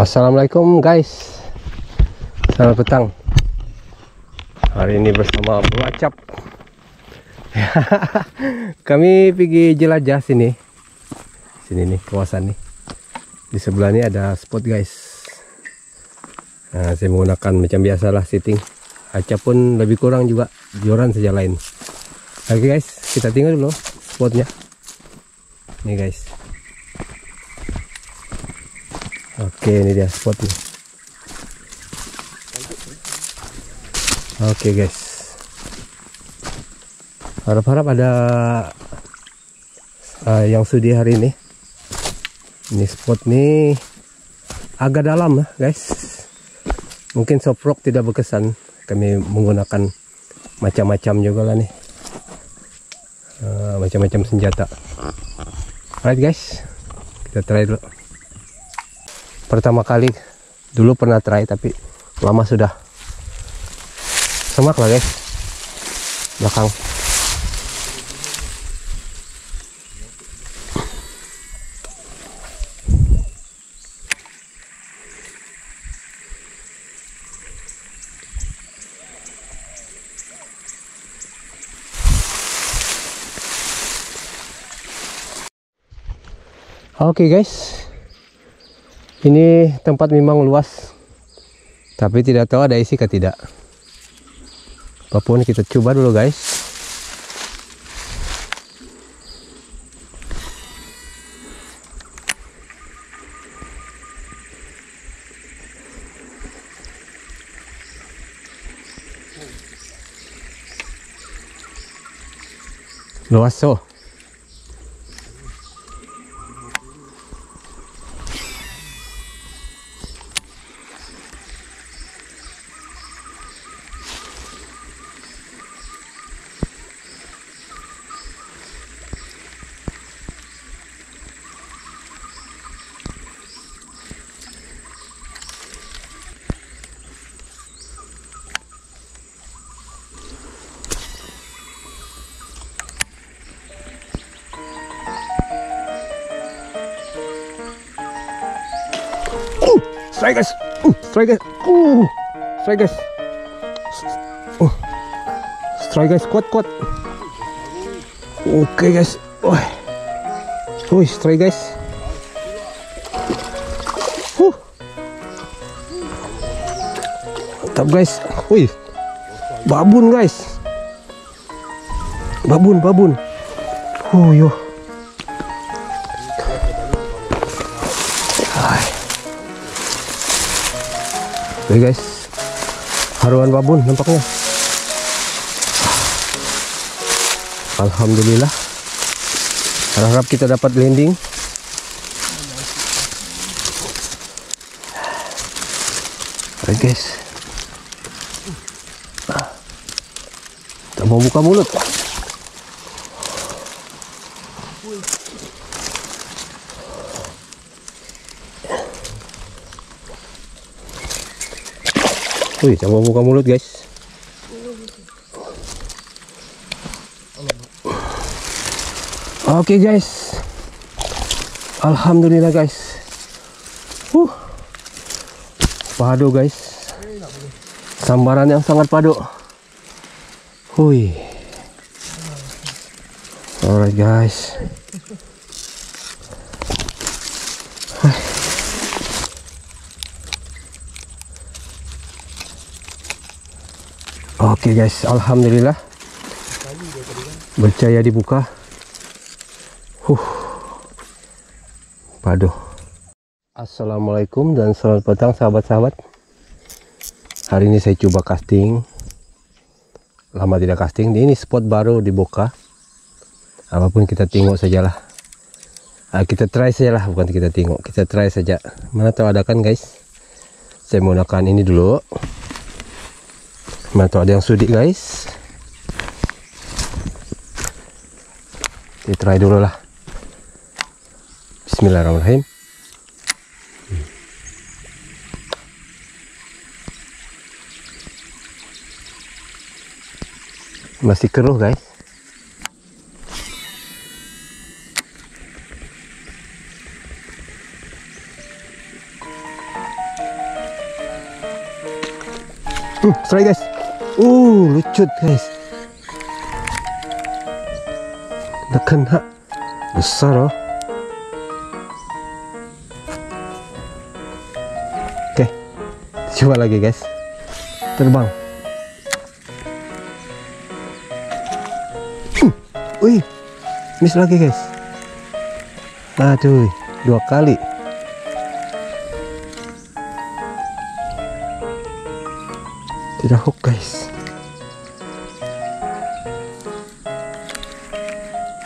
Assalamualaikum guys. Selamat petang. Hari ini bersama Bro Acap. Kami pergi jelajah sini. Sini nih kawasan nih. Di sebelah ini ada spot guys. Nah, Saya menggunakan macam biasalah setting Acap pun lebih kurang juga Joran saja lain. Oke guys. Kita tinggal dulu spotnya. Nih guys Oke, ini dia spotnya. Oke, guys. Harap-harap ada uh, yang sudi hari ini. Ini spot nih agak dalam ya, guys. Mungkin soft rock tidak berkesan. Kami menggunakan macam-macam juga lah nih. Uh, macam-macam senjata. Alright guys, kita try dulu pertama kali dulu pernah try tapi lama sudah. Semak lah guys. Belakang. Oke okay guys, ini tempat memang luas tapi tidak tahu ada isi atau tidak. Apa pun kita coba dulu guys. Luas so strike guys. Uh, strike guys. Uh, strike guys. Uh, strike guys. Kuat kuat. Oke okay, guys. Wah. Wih, strike guys. Uh. mantap guys. Wih. Babun guys. Babun babun. Oh yo Oke guys. Haruan babun nampaknya. Alhamdulillah. Harap kita dapat landing. Oke guys. Kita mau buka mulut Wih, coba buka mulut guys. Oke okay, guys. Alhamdulillah guys. Uh. Padu guys. Sambaran yang sangat padu. Hui. Alright guys. Oke okay guys, alhamdulillah berjaya dibuka. Huh, padu. Assalamualaikum dan selamat petang sahabat-sahabat. Hari ini saya coba casting. Lama tidak casting. Ini spot baru di Boka. Apa pun kita tengok sajalah. Ah, kita try sajalah, bukan kita tengok. Kita try saja. Mana tahu ada kan guys? Saya menggunakan ini dulu. Mantap ada yang sudik guys. Kita try dulu lah. Bismillahirrahmanirrahim. Hmm. Masih keruh guys. Hmm, sorry guys. Uh, lucut guys. Udah kena. Besar oh. Oke. Coba lagi guys. Terbang. Hmm, Wih. Miss lagi guys. Aduh, dua kali. Tidak hook guys.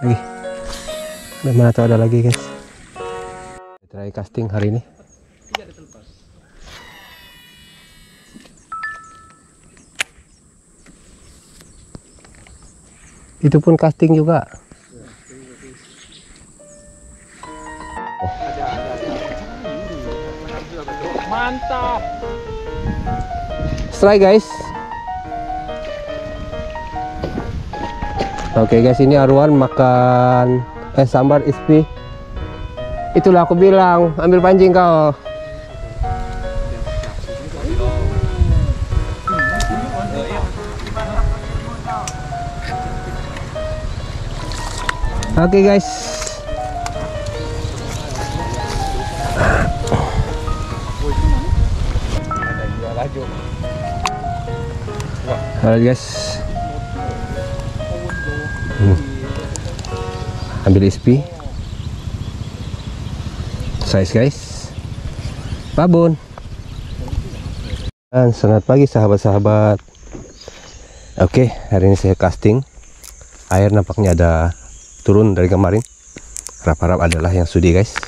Lagi. Dan mana tahu ada lagi guys. Try casting hari ini. Itu pun casting juga. Mantap. Strike guys. Oke guys, ini Arwan makan eh sambar ispi. Itulah aku bilang, ambil pancing kau. Oke guys. Halo guys. Ambil SP. Size guys. Babon. Dan selamat pagi sahabat-sahabat. Oke, hari ini saya casting. Air nampaknya ada turun dari kemarin. Harap-harap adalah yang sudi guys.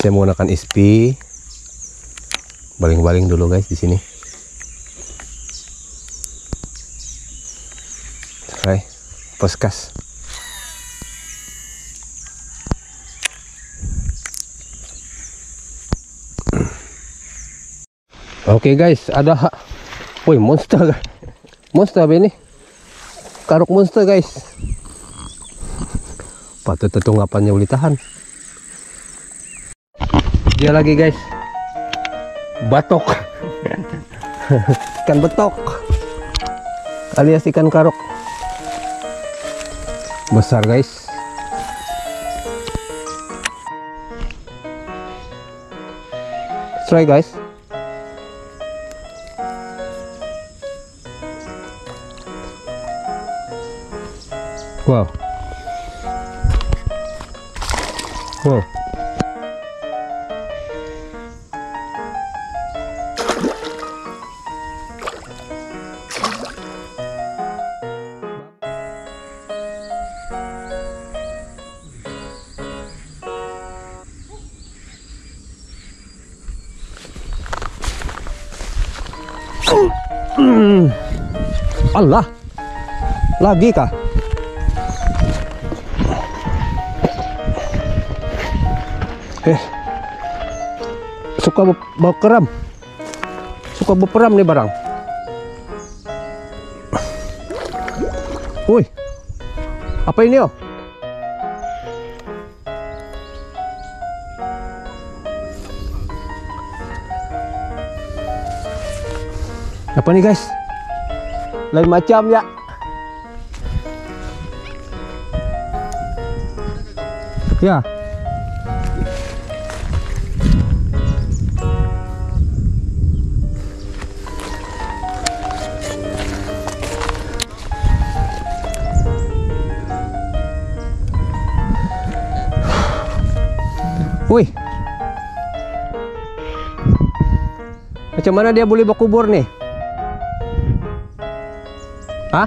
Saya menggunakan SP. Baling-baling dulu guys di sini. Try poskas. Oke guys, ada Woi, monster. Monster apa ini? Karuk monster guys. Patut tentu ngapannya boleh tahan. Dia lagi guys. Batok. ikan betok. Alias ikan karuk. Besar guys. Try guys. Wow. Wow. Allah. Lagi kah? Suka bawa keram. Suka berperam nih barang. Woi. Apa ini oh? Apa nih guys? Lain macam ya. Ya. Wih. Macam mana dia boleh berkubur nih? Hah?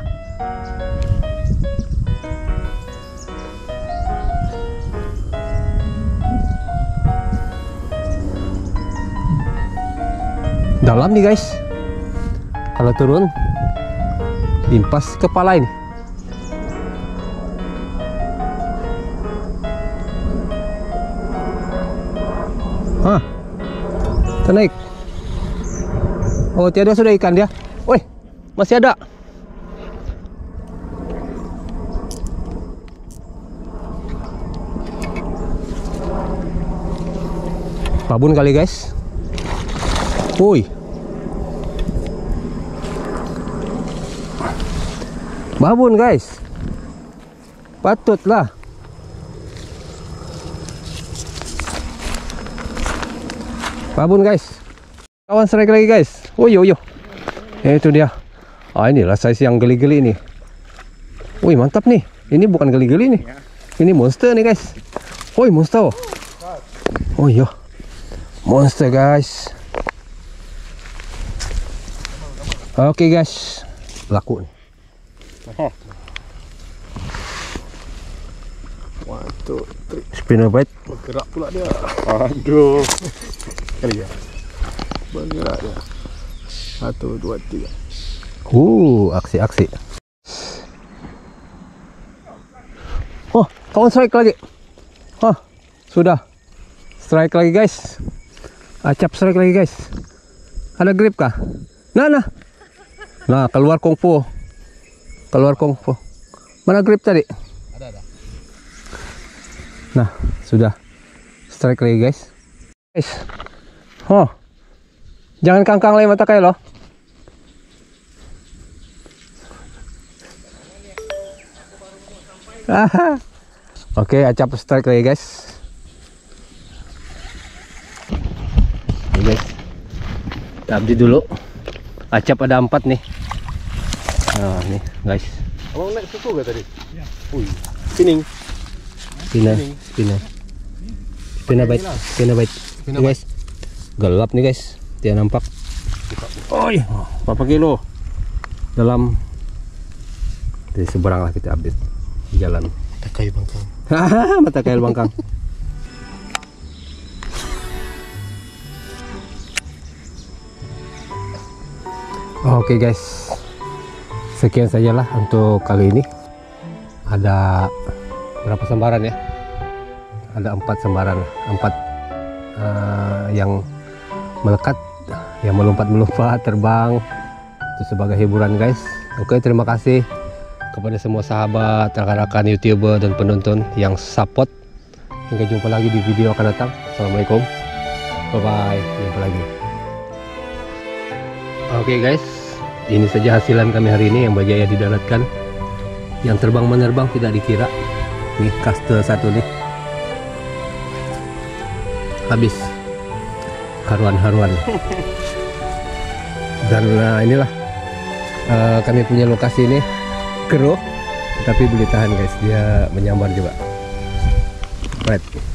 Dalam nih guys. Kalau turun, impas kepala ini. Kita naik. Oh, tiada sudah ikan dia. Woi, masih ada. Babun kali, guys. Woi. Babun, guys. Patutlah. Babon guys. Kawan strike lagi guys. Oh yo. Eh, itu dia. Ah inilah size yang geli-geli ini. Wih mantap nih. Ini bukan geli-geli nih. Ini monster nih guys. Woi monster. Oh iya. Monster guys. Oke guys. Laku nih. One, two, three. Spinnerbait. Bergerak pula dia. Aduh. Kali ya. Bergerak dia. Satu, dua, tiga. Uh, aksi-aksi. Oh, kawan strike lagi. Oh, sudah. Strike lagi guys. Acap strike lagi guys. Ada grip kah? Nah, nah. Nah, keluar kungfu. Keluar kungfu. Mana grip tadi? Ada, ada. Nah, sudah. Strike lagi guys. Guys. Oh. Jangan kangkang lagi mata kayak loh. Aha. Oke, acap strike lagi guys. Oke guys. Kita update dulu. Acap ada empat nih. Nah, nih guys. Abang naik suku gak tadi? Iya. Wih. Pining. Spinner, spinner. Spinner bite, spinner Nih, guys. Gelap nih guys. Tidak nampak. Iya, berapa kilo? Dalam di seberang lah kita update jalan. Tak kayu bangkang. Mata kail bangkang. Oke guys, sekian sajalah untuk kali ini. Ada berapa sembaran ya? Ada empat sembaran, empat eh, yang melekat, yang melompat-melompat, terbang. Itu sebagai hiburan guys. Oke, terima kasih kepada semua sahabat, rekan-rekan youtuber dan penonton yang support. Hingga jumpa lagi di video akan datang. Assalamualaikum. Bye bye. Jumpa lagi. Oke guys, ini saja hasilan kami hari ini yang berjaya didaratkan. Yang terbang menerbang tidak dikira. Nih kaste satu nih. Habis. Haruan-haruan. Dan nah, inilah eh, kami punya lokasi ini keruh tapi boleh tahan guys. Dia menyambar juga. Right